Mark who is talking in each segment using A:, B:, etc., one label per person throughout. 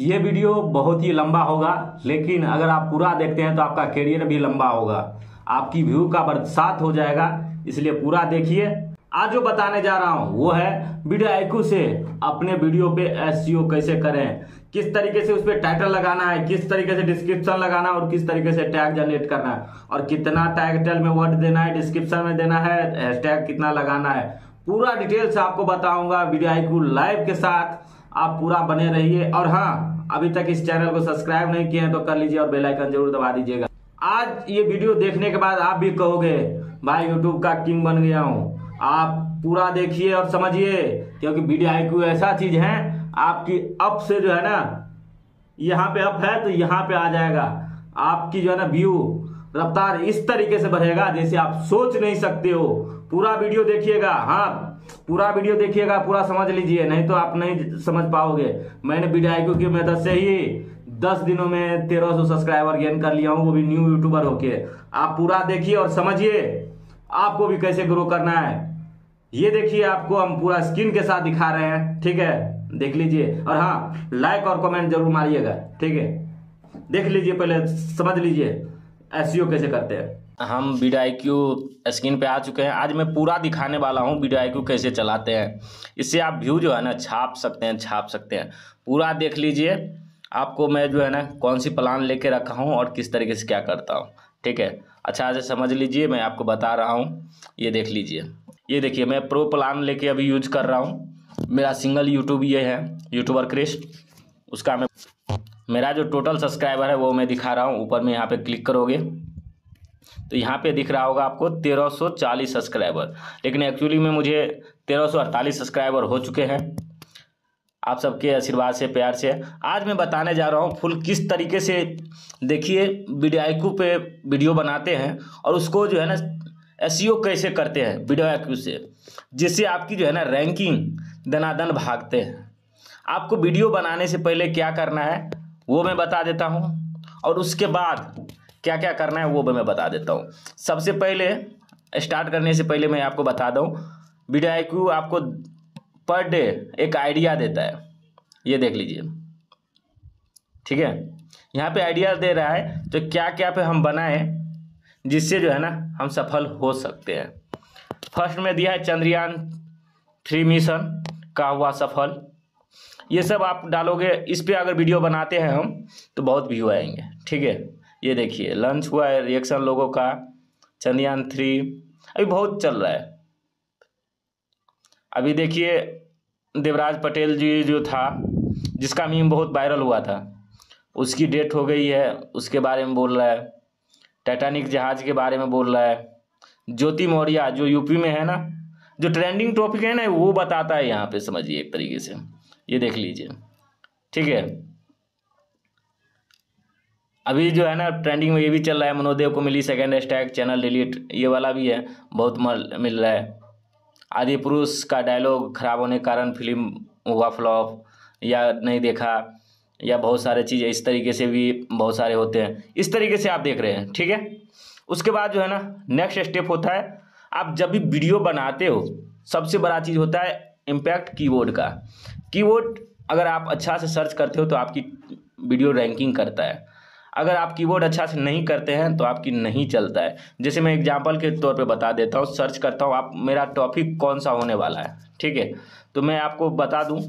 A: ये वीडियो बहुत ही लंबा होगा, लेकिन अगर आप पूरा देखते हैं तो आपका करियर भी लंबा होगा। आपकी व्यू का बरसात हो जाएगा, इसलिए पूरा देखिए। आज जो बताने जा रहा हूँ, वो है वीडियो आईक्यू से अपने वीडियो पे एस कैसे करें, किस तरीके से उस पर टाइटल लगाना है, किस तरीके से डिस्क्रिप्शन लगाना है और किस तरीके से टैग जनरेट करना है, और कितना टाइटल में वर्ड देना है डिस्क्रिप्शन में देना है हैशटैग कितना लगाना है। पूरा डिटेल से आपको बताऊँगा वीडियो आईक्यू लाइव के साथ। आप पूरा बने रहिए। और हाँ अभी तक इस चैनल को सब्सक्राइब नहीं किए हैं तो कर लीजिए और बेल आइकन ज़रूर दबा दीजिएगा। आज ये वीडियो देखने के बाद आप भी कहोगे, भाई यूट्यूब का किंग बन गया हूँ। आप पूरा देखिए और समझिए, क्योंकि वीडियो आईक्यू ऐसा चीज़ है, आपकी अप से जो है ना, यहाँ पे अप है तो यहाँ पे आ जाएगा। आपकी जो है ना व्यू रफ्तार इस तरीके से बढ़ेगा, जैसे आप सोच नहीं सकते हो। पूरा वीडियो देखिएगा। हाँ पूरा वीडियो देखिएगा, पूरा समझ लीजिए, नहीं तो आप नहीं समझ पाओगे। मैंने वीडियो की मेथड से ही दस दिनों में तेरह सौ सब्सक्राइबर गेन कर लिया हूँ, वो भी न्यू यूट्यूबर होके। आप पूरा देखिए और समझिए, आपको भी कैसे ग्रो करना है। ये देखिए आपको हम पूरा स्क्रीन के साथ दिखा रहे हैं, ठीक है? देख लीजिए। और हाँ लाइक और कमेंट ज़रूर मारिएगा, ठीक है? देख लीजिए पहले, समझ लीजिए एस कैसे करते हैं। हम वीडियो आई क्यू स्क्रीन पे आ चुके हैं। आज मैं पूरा दिखाने वाला हूँ वीडियो आई क्यू कैसे चलाते हैं। इससे आप व्यू जो है ना छाप सकते हैं, छाप सकते हैं। पूरा देख लीजिए। आपको मैं जो है ना कौन सी प्लान लेके रखा हूँ और किस तरीके से क्या करता हूँ। ठीक है? अच्छा से समझ लीजिए, मैं आपको बता रहा हूँ। ये देख लीजिए। ये देखिए, मैं प्रो प्लान लेके अभी यूज़ कर रहा हूँ। मेरा सिंगल यूट्यूब ये है यूट्यूबर क्रिश उसका मैं, मेरा जो टोटल सब्सक्राइबर है वो मैं दिखा रहा हूँ। ऊपर में यहाँ पे क्लिक करोगे। तो यहाँ पे दिख रहा होगा आपको तेरह सौ चालीस सब्सक्राइबर। लेकिन एक्चुअली में मुझे तेरह सौ अड़तालीस सब्सक्राइबर हो चुके हैं। आप सबके आशीर्वाद से, प्यार से। आज मैं बताने जा रहा हूँ फुल किस तरीके से देखिए वीडियो पे वीडियो बनाते हैं और उसको जो है ना एस कैसे करते हैं वीडियो आईक्यू से, जिससे आपकी जो है ना रैंकिंग दनादन भागते हैं। आपको वीडियो बनाने से पहले क्या करना है, वो मैं बता देता हूँ। और उसके बाद क्या क्या करना है, वो भी मैं बता देता हूँ। सबसे पहले, स्टार्ट करने से पहले मैं आपको बता दूँ, वीडियो आईक्यू आपको पर डे एक आइडिया देता है। ये देख लीजिए। ठीक है? यहाँ पे आइडिया दे रहा है तो क्या क्या पे हम बनाए, जिससे जो है ना, हम सफल हो सकते हैं। फ़र्स्ट में दिया है चंद्रयान थ्री मिशन, का हुआ सफल। ये सब आप डालोगे, इस पर अगर वीडियो बनाते हैं हम तो बहुत व्यू आएँगे। ठीक है? ये देखिए लंच हुआ है रिएक्शन लोगों का चंद्रयान थ्री अभी बहुत चल रहा है। अभी देखिए, देवराज पटेल जी जो था, जिसका मीम बहुत वायरल हुआ था, उसकी डेट हो गई है, उसके बारे में बोल रहा है टाइटैनिक जहाज़ के बारे में बोल रहा है, ज्योति मौर्य जो यूपी में है ना, जो ट्रेंडिंग टॉपिक है ना, वो बताता है यहाँ पे, समझिए एक तरीके से, ये देख लीजिए, ठीक है? अभी जो है ना ट्रेंडिंग में ये भी चल रहा है, मनोदेव को मिली सेकेंड हैशटैग चैनल डिलीट ये वाला भी है, बहुत मिल रहा है। आदि पुरुष का डायलॉग खराब होने के कारण फ़िल्म हुआ फ्लॉप या नहीं देखा, या बहुत सारे चीज़ इस तरीके से भी बहुत सारे होते हैं। इस तरीके से आप देख रहे हैं, ठीक है? उसके बाद जो है ना नेक्स्ट स्टेप होता है, आप जब भी वीडियो बनाते हो, सबसे बड़ा चीज़ होता है इम्पैक्ट कीबोर्ड का। कीबोर्ड अगर आप अच्छा से सर्च करते हो तो आपकी वीडियो रैंकिंग करता है। अगर आप कीबोर्ड अच्छा से नहीं करते हैं तो आपकी नहीं चलता है। जैसे मैं एग्जांपल के तौर पे बता देता हूँ सर्च करता हूँ, आप, मेरा टॉपिक कौन सा होने वाला है, ठीक है? तो मैं आपको बता दूँ,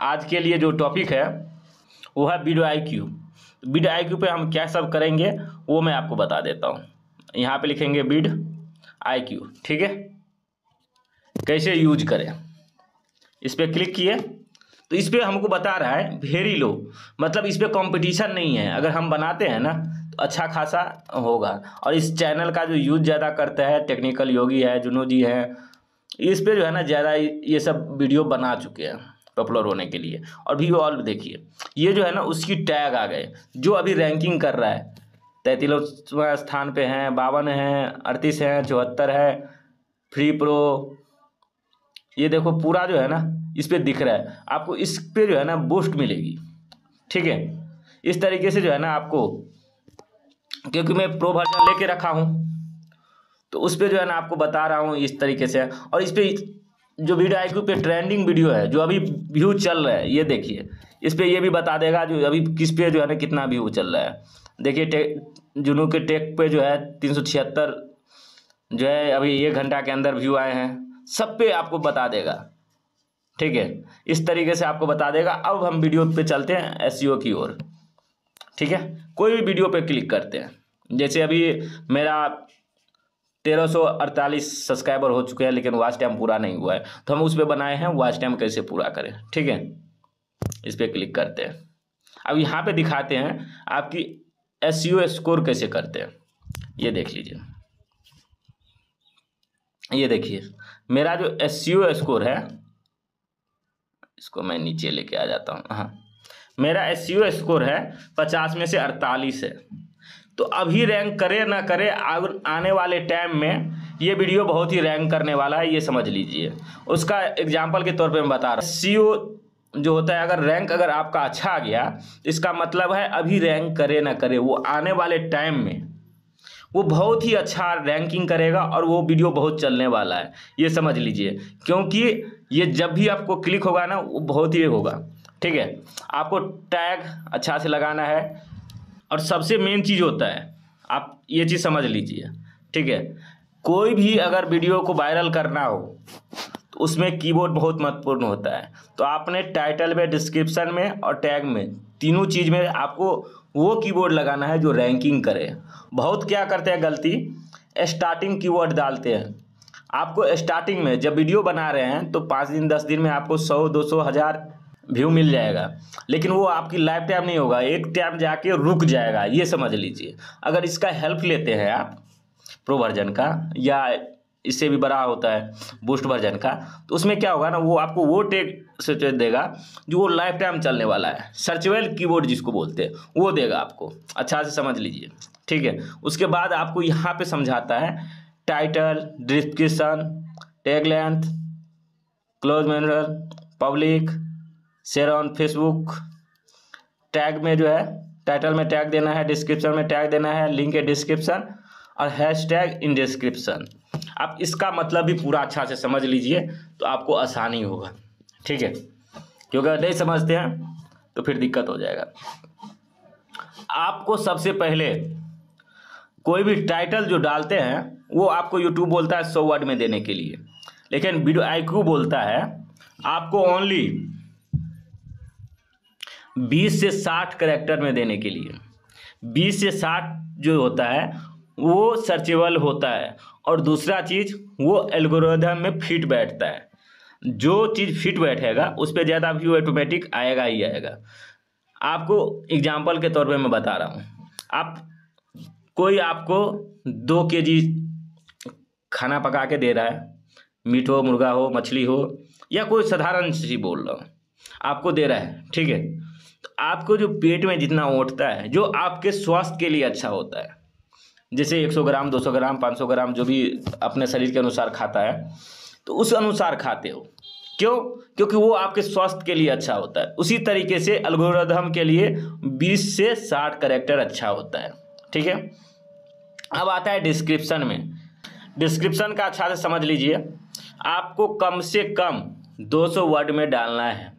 A: आज के लिए जो टॉपिक है, वो है video I Q video I Q पर हम क्या सब करेंगे, वो मैं आपको बता देता हूँ। यहाँ पर लिखेंगे बीड आई क्यू ठीक है? कैसे यूज़ करें? इस पर क्लिक किए तो इस पर हमको बता रहा है वेरी लो। मतलब इस पर कॉम्पिटिशन नहीं है। अगर हम बनाते हैं ना तो अच्छा खासा होगा। और इस चैनल का जो यूज़ ज़्यादा करता है टेक्निकल योगी है, जुनू जी हैं, इस पर जो है ना ज़्यादा ये सब वीडियो बना चुके हैं पॉपुलर होने के लिए। और भी ऑल देखिए, ये जो है ना, उसकी टैग आ गए। जो अभी रैंकिंग कर रहा है, तैंतीसवें स्थान पे हैं, बावन हैं, अड़तीस हैं, चौहत्तर है फ्री प्रो ये देखो, पूरा जो है ना इस पर दिख रहा है। आपको इस पर जो है ना बूस्ट मिलेगी। ठीक है? इस तरीके से जो है ना आपको, क्योंकि मैं प्रो वर्जन लेके रखा हूँ तो उस पर जो है ना आपको बता रहा हूँ इस तरीके से। और इस पर जो वीडियो आई पे ट्रेंडिंग वीडियो है, जो अभी व्यू चल रहा है, ये देखिए। इस पर ये भी बता देगा जो अभी किस पे जो है ना कितना व्यू चल रहा है। देखिए जुनू के टेक पे जो है तीन सौ छिहत्तर, जो है अभी एक घंटा के अंदर व्यू आए हैं। सब पे आपको बता देगा। ठीक है? इस तरीके से आपको बता देगा। अब हम वीडियो पे चलते हैं एस e की ओर। ठीक है? कोई भी वीडियो पे क्लिक करते हैं। जैसे अभी मेरा तेरह सौ अड़तालीस सब्सक्राइबर हो चुके हैं, लेकिन वॉच टाइम पूरा नहीं हुआ है। तो हम उस पर बनाए हैं वॉच टाइम कैसे पूरा करें? ठीक है? इस पर क्लिक करते हैं। अब यहाँ पे दिखाते हैं आपकी एस स्कोर कैसे करते हैं। ये देख लीजिए। ये देखिए, मेरा जो एस स्कोर है इसको मैं नीचे लेके आ जाता हूँ। हाँ। मेरा एस स्कोर है पचास में से अड़तालीस है। तो अभी रैंक करे ना करे आने वाले टाइम में ये वीडियो बहुत ही रैंक करने वाला है, ये समझ लीजिए। उसका एग्ज़ाम्पल के तौर पे मैं बता रहा हूँ। सी जो होता है, अगर रैंक अगर आपका अच्छा आ गया, इसका मतलब है अभी रैंक करे ना करे, वो आने वाले टाइम में वो बहुत ही अच्छा रैंकिंग करेगा और वो वीडियो बहुत चलने वाला है। ये समझ लीजिए। क्योंकि ये जब भी आपको क्लिक होगा ना, वो बहुत ही होगा। ठीक है? आपको टैग अच्छा से लगाना है। और सबसे मेन चीज़ होता है, आप ये चीज़ समझ लीजिए। ठीक है? कोई भी अगर वीडियो को वायरल करना हो तो उसमें कीबोर्ड बहुत महत्वपूर्ण होता है। तो आपने टाइटल में, डिस्क्रिप्शन में और टैग में, तीनों चीज़ में आपको वो कीबोर्ड लगाना है जो रैंकिंग करे। बहुत क्या करते हैं गलती? स्टार्टिंग कीवर्ड डालते हैं। आपको स्टार्टिंग में जब वीडियो बना रहे हैं तो पाँच दिन, दस दिन में आपको सौ, दो सौ, हज़ार व्यू मिल जाएगा। लेकिन वो आपकी लाइफ टाइम नहीं होगा, एक टाइम जाके रुक जाएगा, ये समझ लीजिए। अगर इसका हेल्प लेते हैं आप प्रो वर्जन का, या इससे भी बड़ा होता है बूस्ट वर्जन का तो उसमें क्या होगा ना, वो आपको वो टेक से देगा, जो वो लाइफ टाइम चलने वाला है। सर्चवेल कीबोर्ड जिसको बोलते हैं, वो देगा आपको। अच्छा से समझ लीजिए, ठीक है? उसके बाद आपको यहाँ पे समझाता है title description tag length close manner public share on Facebook tag में जो है टाइटल में टैग देना है डिस्क्रिप्शन में टैग देना है लिंक है डिस्क्रिप्शन और हैश टैग इन डिस्क्रिप्शन आप इसका मतलब भी पूरा अच्छा से समझ लीजिए तो आपको आसानी होगा। ठीक है? क्योंकि नहीं समझते हैं तो फिर दिक्कत हो जाएगा। आपको सबसे पहले कोई भी टाइटल जो डालते हैं, वो आपको यूट्यूब बोलता है सौ वर्ड में देने के लिए। लेकिन वीडियो आई बोलता है, आपको ओनली बीस से साठ करेक्टर में देने के लिए। बीस से साठ जो होता है, वो सर्चेबल होता है। और दूसरा चीज़, वो एल्गोरिथम में फिट बैठता है। जो चीज़ फिट बैठेगा, उस पर ज़्यादा व्यू ऑटोमेटिक आएगा ही आएगा। आपको एग्ज़ाम्पल के तौर पे मैं बता रहा हूँ। आप कोई आपको दो के जी खाना पका के दे रहा है, मीट हो, मुर्गा हो, मछली हो, या कोई साधारण चीज़ बोल रहा हूँ आपको दे रहा है, ठीक है? तो आपको जो पेट में जितना उठता है, जो आपके स्वास्थ्य के लिए अच्छा होता है, जैसे 100 ग्राम 200 ग्राम 500 ग्राम जो भी अपने शरीर के अनुसार खाता है तो उस अनुसार खाते हो। क्यों? क्योंकि वो आपके स्वास्थ्य के लिए अच्छा होता है। उसी तरीके से अल्गोरिथम के लिए 20 से 60 करेक्टर अच्छा होता है, ठीक है? अब आता है डिस्क्रिप्शन में। डिस्क्रिप्शन का अच्छा से समझ लीजिए। आपको कम से कम 200 वर्ड में डालना है।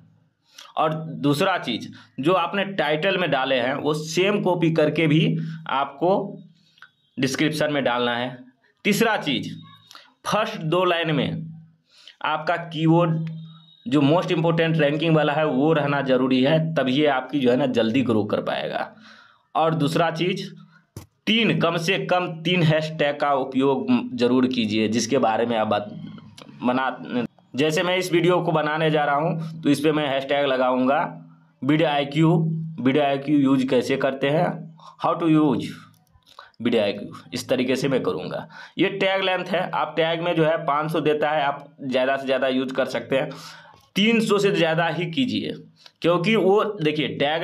A: और दूसरा चीज़, जो आपने टाइटल में डाले हैं, वो सेम कॉपी करके भी आपको डिस्क्रिप्शन में डालना है। तीसरा चीज़ फ़र्स्ट दो लाइन में आपका कीवर्ड जो मोस्ट इम्पोर्टेंट रैंकिंग वाला है, वो रहना ज़रूरी है, तभी आपकी जो है ना, जल्दी ग्रो कर पाएगा। और दूसरा चीज़ तीन, कम से कम तीन हैश टैग का उपयोग ज़रूर कीजिए, जिसके बारे में आप बना जैसे मैं इस वीडियो को बनाने जा रहा हूँ तो इस पर मैं हैश टैग लगाऊँगा video I Q video I Q use कैसे करते हैं how to use video I Q इस तरीके से मैं करूँगा। ये टैग लेंथ है, आप टैग में जो है पाँच सौ देता है, आप ज़्यादा से ज़्यादा यूज़ कर सकते हैं। तीन सौ से ज़्यादा ही कीजिए, क्योंकि वो, देखिए टैग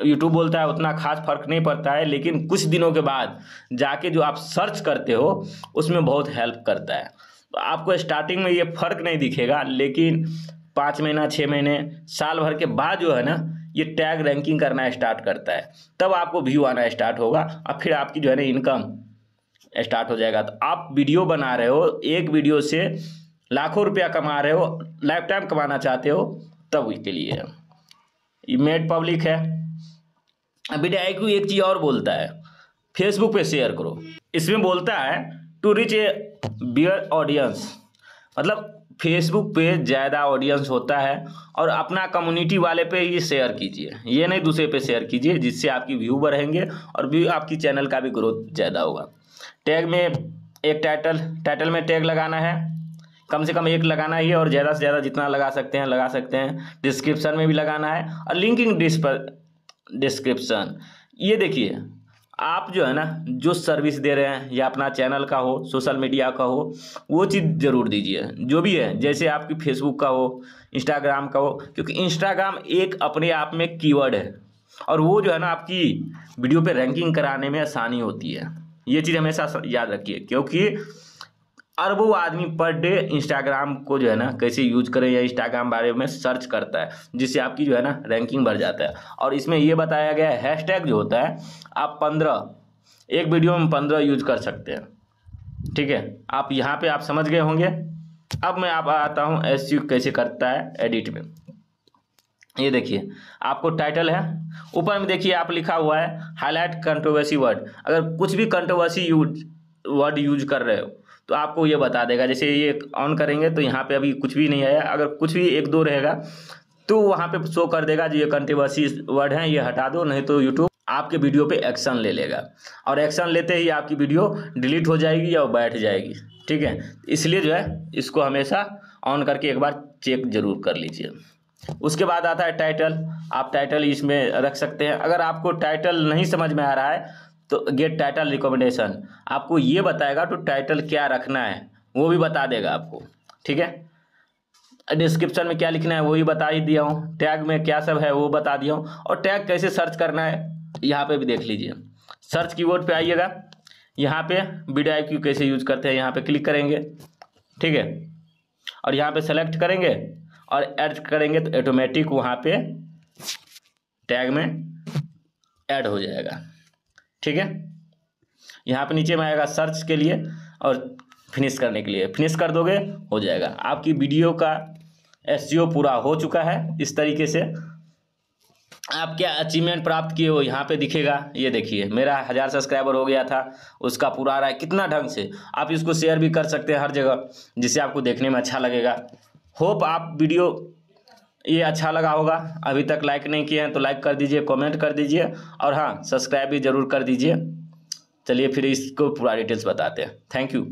A: यूट्यूब बोलता है, उतना खास फ़र्क नहीं पड़ता है, लेकिन कुछ दिनों के बाद जाके जो आप सर्च करते हो, उसमें बहुत हेल्प करता है। तो आपको स्टार्टिंग में ये फ़र्क नहीं दिखेगा, लेकिन पाँच महीना छः महीने, साल भर के बाद जो है ना, ये टैग रैंकिंग करना स्टार्ट करता है। तब आपको व्यू आना स्टार्ट होगा और फिर आपकी जो है ना इनकम स्टार्ट हो जाएगा। तो आप वीडियो बना रहे हो, एक वीडियो से लाखों रुपया कमा रहे हो लाइफ टाइम कमाना चाहते हो, तब के लिए। ये मेड पब्लिक है। वीडियो आई क्यू एक चीज़ और बोलता है। फेसबुक पे शेयर करो। इसमें बोलता है to reach a bigger audience मतलब फेसबुक पे ज़्यादा ऑडियंस होता है और अपना कम्युनिटी वाले पे ही शेयर कीजिए। ये नहीं दूसरे पे शेयर कीजिए, जिससे आपकी व्यू बढ़ेंगे और व्यू आपकी चैनल का भी ग्रोथ ज़्यादा होगा। टैग में एक टाइटल टाइटल में टैग लगाना है। कम से कम एक लगाना ही है और ज़्यादा से ज़्यादा जितना लगा सकते हैं, लगा सकते हैं। डिस्क्रिप्शन में भी लगाना है। और लिंकिंग डिस्क्रिप्शन ये देखिए, आप जो है ना, जो सर्विस दे रहे हैं, या अपना चैनल का हो सोशल मीडिया का हो, वो चीज़ ज़रूर दीजिए। जो भी है, जैसे आपकी फेसबुक का हो इंस्टाग्राम का हो, क्योंकि इंस्टाग्राम एक अपने आप में कीवर्ड है। और वो जो है ना, आपकी वीडियो पे रैंकिंग कराने में आसानी होती है। ये चीज़ हमेशा याद रखिए, क्योंकि अरबों आदमी पर डे इंस्टाग्राम को जो है ना, कैसे यूज़ करें या इंस्टाग्राम बारे में सर्च करता है, जिससे आपकी जो है ना रैंकिंग बढ़ जाता है। और इसमें यह बताया गया है हैशटैग जो होता है, आप पंद्रह, एक वीडियो में पंद्रह यूज़ कर सकते हैं। ठीक है? आप यहाँ पे आप समझ गए होंगे। अब मैं आप आता हूँ एस कैसे करता है एडिट में। ये देखिए, आपको टाइटल है, ऊपर में देखिए आप लिखा हुआ है हाईलाइट कंट्रोवर्सी वर्ड अगर कुछ भी कंट्रोवर्सी यूज़ वर्ड यूज़ कर रहे हो तो आपको ये बता देगा, जैसे ये ऑन करेंगे तो यहाँ पे अभी कुछ भी नहीं आया। अगर कुछ भी एक दो रहेगा तो वहाँ पे शो कर देगा जो ये कंट्रोवर्सी वर्ड हैं, ये हटा दो, नहीं तो यूट्यूब आपके वीडियो पे एक्शन ले लेगा। और एक्शन लेते ही आपकी वीडियो डिलीट हो जाएगी या बैठ जाएगी। ठीक है? इसलिए जो है, इसको हमेशा ऑन करके एक बार चेक ज़रूर कर लीजिए। उसके बाद आता है टाइटल आप टाइटल इसमें रख सकते हैं। अगर आपको टाइटल नहीं समझ में आ रहा है तो गेट टाइटल रिकमेंडेशन आपको ये बताएगा तो टाइटल क्या रखना है, वो भी बता देगा आपको, ठीक है? डिस्क्रिप्शन में क्या लिखना है, वो भी बता ही दिया हूँ। टैग में क्या सब है, वो बता दिया हूँ। और टैग कैसे सर्च करना है, यहाँ पे भी देख लीजिए। सर्च कीवर्ड पे आइएगा। यहाँ पे वीडियो आई कैसे यूज़ करते हैं, यहाँ पे क्लिक करेंगे, ठीक है? और यहाँ पे सेलेक्ट करेंगे और ऐड करेंगे तो ऑटोमेटिक वहाँ पे टैग में ऐड हो जाएगा। ठीक है? यहाँ पे नीचे में आएगा सर्च के लिए और फिनिश करने के लिए। फिनिश कर दोगे, हो जाएगा। आपकी वीडियो का एस पूरा हो चुका है इस तरीके से। आप क्या अचीवमेंट प्राप्त किए हो? यहाँ पे दिखेगा। ये देखिए, मेरा हज़ार सब्सक्राइबर हो गया था। उसका पूरा रहा है कितना ढंग से। आप इसको शेयर भी कर सकते हैं हर जगह, जिससे आपको देखने में अच्छा लगेगा। होप आप वीडियो ये अच्छा लगा होगा। अभी तक लाइक नहीं किए हैं तो लाइक कर दीजिए कमेंट कर दीजिए और हाँ सब्सक्राइब भी ज़रूर कर दीजिए। चलिए फिर इसको पूरा डिटेल्स बताते हैं। Thank you